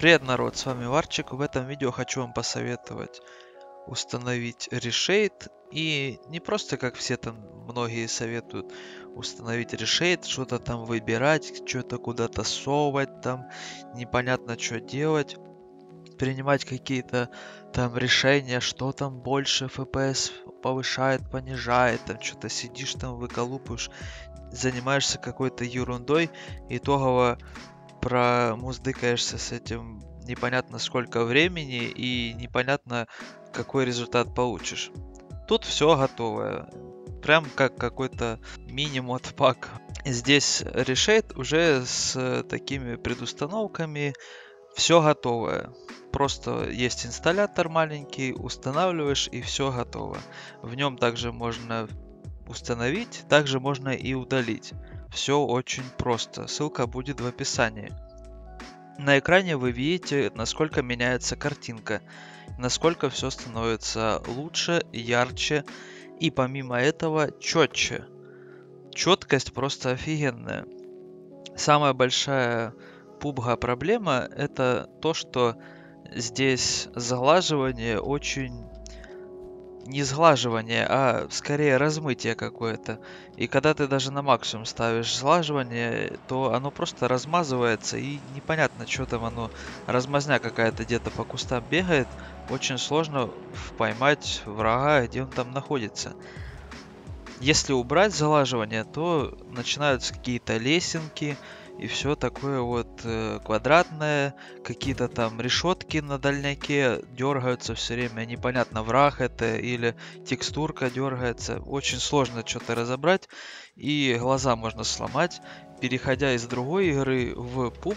Привет, народ, с вами Варчик. В этом видео хочу вам посоветовать установить решейт. И не просто, как все там многие советуют, установить решейт, что-то там выбирать, что-то куда-то совать, там непонятно что делать, принимать какие-то там решения, что там больше FPS повышает, понижает, там что-то сидишь там, выколупываешь, занимаешься какой-то ерундой, итогово промуздыкаешься с этим непонятно сколько времени и непонятно какой результат получишь. Тут все готовое. Прям как какой-то мини-мод. Здесь решейт уже с такими предустановками. Все готовое. Просто есть инсталлятор маленький, устанавливаешь и все готово. В нем также можно установить, также можно и удалить. Все очень просто. Ссылка будет в описании. На экране вы видите, насколько меняется картинка, насколько все становится лучше, ярче и помимо этого четче. Четкость просто офигенная. Самая большая пубга проблема это то, что здесь заглаживание очень не сглаживание, а скорее размытие какое-то. И когда ты даже на максимум ставишь сглаживание, то оно просто размазывается и непонятно, что там оно. Размазня какая-то где-то по кустам бегает. Очень сложно поймать врага, где он там находится. Если убрать залаживание, то начинаются какие-то лесенки, и все такое вот э, квадратное, какие-то там решетки на дальняке дергаются все время, непонятно враг это или текстурка дергается, очень сложно что-то разобрать и глаза можно сломать. Переходя из другой игры в PUBG,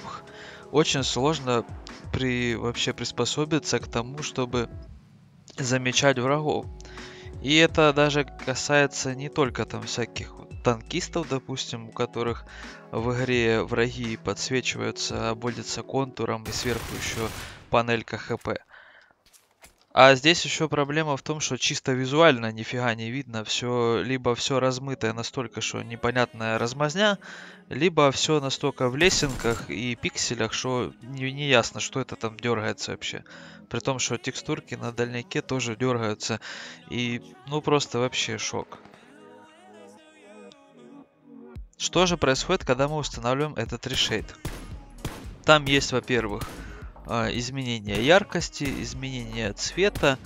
очень сложно при вообще приспособиться к тому, чтобы замечать врагов. И это даже касается не только там всяких танкистов, допустим, у которых в игре враги подсвечиваются, обводятся контуром и сверху еще панелька хп. А здесь еще проблема в том, что чисто визуально нифига не видно. Все, либо все размытое настолько, что непонятная размазня, либо все настолько в лесенках и пикселях, что не, не ясно, что это там дергается вообще. При том, что текстурки на дальняке тоже дергаются. И ну просто вообще шок. Что же происходит, когда мы устанавливаем этот решейт? Там есть, во-первых, а, изменение яркости, изменение цвета,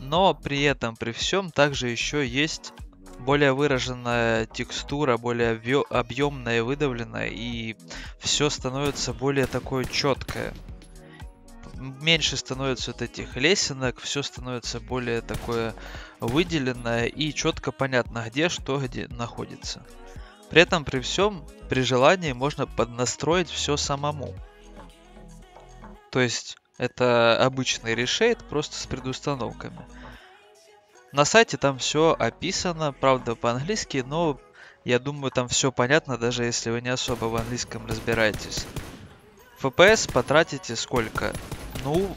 но при этом, при всем, также еще есть более выраженная текстура, более объемная, выдавленная, и все становится более такое четкое. Меньше становится вот этих лесенок, все становится более такое выделенное и четко понятно, где что где находится. При этом при всем, при желании можно поднастроить все самому. То есть это обычный решейт, просто с предустановками. На сайте там все описано, правда по-английски, но я думаю там все понятно, даже если вы не особо в английском разбираетесь. FPS потратите сколько? Ну,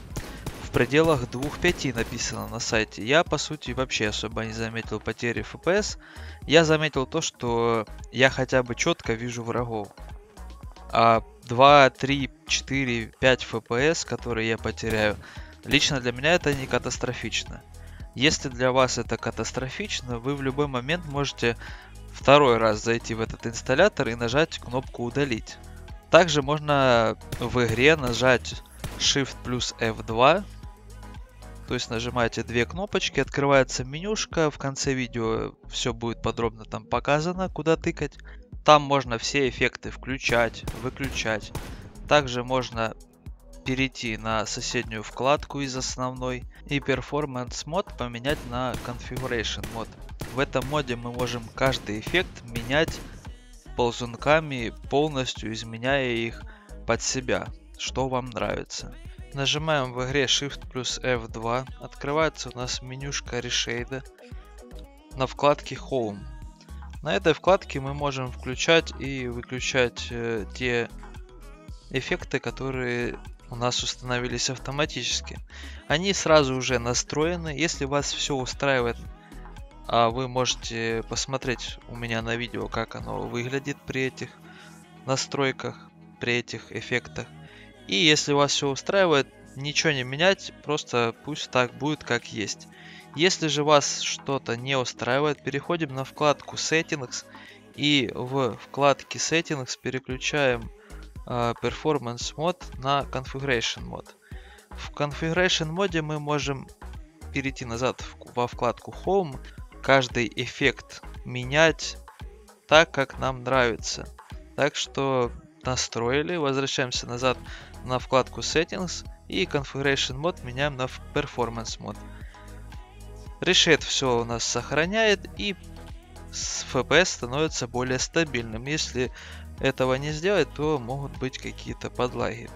в пределах 2.5 написано на сайте. Я, по сути, вообще особо не заметил потери FPS. Я заметил то, что я хотя бы четко вижу врагов. А 2, 3, 4, 5 FPS, которые я потеряю, лично для меня это не катастрофично. Если для вас это катастрофично, вы в любой момент можете второй раз зайти в этот инсталлятор и нажать кнопку удалить. Также можно в игре нажать Shift плюс F2 то есть нажимаете две кнопочки, открывается менюшка, в конце видео все будет подробно там показано, куда тыкать. Там можно все эффекты включать, выключать. Также можно перейти на соседнюю вкладку из основной и Performance мод поменять на Configuration мод. В этом моде мы можем каждый эффект менять ползунками, полностью изменяя их под себя, что вам нравится. Нажимаем в игре Shift плюс F2. Открывается у нас менюшка решейда на вкладке Home. На этой вкладке мы можем включать и выключать э, те эффекты, которые у нас установились автоматически. Они сразу уже настроены. Если вас все устраивает, а вы можете посмотреть у меня на видео, как оно выглядит при этих настройках, при этих эффектах. И если вас все устраивает, ничего не менять, просто пусть так будет как есть. Если же вас что-то не устраивает, переходим на вкладку Settings и в вкладке Settings переключаем э, Performance Mode на Configuration Mode. В Configuration моде мы можем перейти назад во вкладку Home, каждый эффект менять так, как нам нравится. Так что настроили, возвращаемся назад на вкладку Settings и Configuration Mode меняем на Performance Mode. Решет все у нас сохраняет и FPS становится более стабильным. Если этого не сделать, то могут быть какие-то подлаги.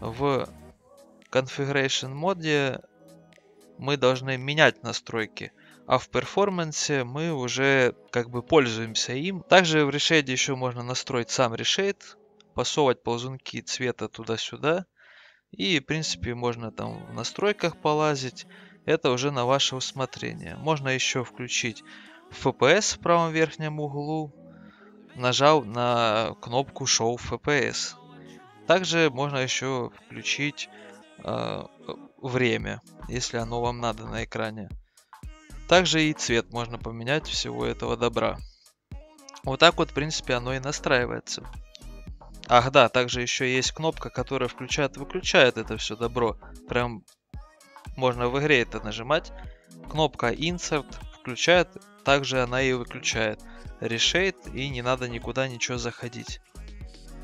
В Configuration моде мы должны менять настройки, а в перформансе мы уже как бы пользуемся им. Также в решейде еще можно настроить сам решейд, посовывать ползунки цвета туда-сюда. И, в принципе, можно там в настройках полазить. Это уже на ваше усмотрение. Можно еще включить FPS в правом верхнем углу, нажал на кнопку Show FPS. Также можно еще включить э, время, если оно вам надо на экране. Также и цвет можно поменять всего этого добра. Вот так вот, в принципе, оно и настраивается. Ах да, также еще есть кнопка, которая включает-выключает это все добро. Прям можно в игре это нажимать. Кнопка Insert включает, также она и выключает. Решает и не надо никуда ничего заходить.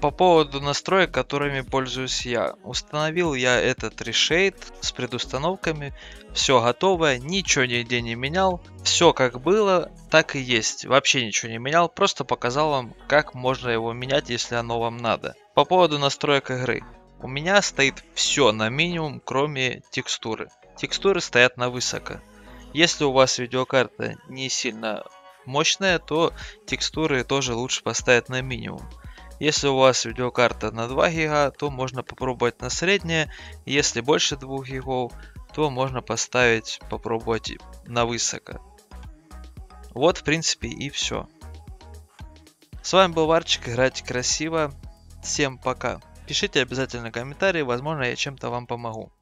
По поводу настроек, которыми пользуюсь я. Установил я этот решейт с предустановками. Все готовое, ничего нигде не менял. Все как было, так и есть. Вообще ничего не менял, просто показал вам, как можно его менять, если оно вам надо. По поводу настроек игры. У меня стоит все на минимум, кроме текстуры. Текстуры стоят на высоко. Если у вас видеокарта не сильно мощная, то текстуры тоже лучше поставить на минимум. Если у вас видеокарта на 2 гига, то можно попробовать на среднее. Если больше 2 гигов, то можно поставить, попробовать на высоко. Вот, в принципе, и все. С вами был Варчик, играйте красиво. Всем пока. Пишите обязательно комментарии, возможно, я чем-то вам помогу.